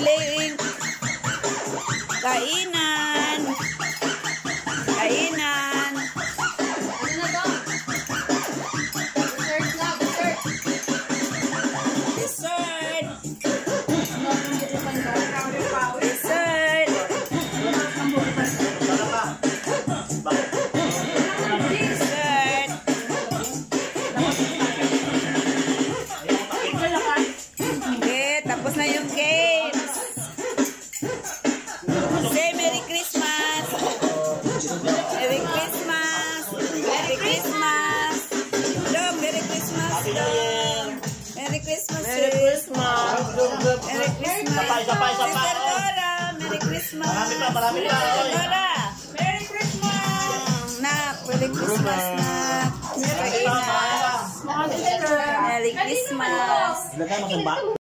Lady. Na yung games. Say Merry Christmas. Merry Christmas. Merry Christmas. Dong, Merry Christmas. Dong. Merry Christmas. Merry Christmas! Merry Christmas. Sapay, sapay, sapay. Sister Dora, Merry Christmas. Marami pa, marami pa. Sister oy. Dora. Merry Christmas! Nak, Merry Christmas, nak. Merry Christmas. Mga dessert. Merry Christmas.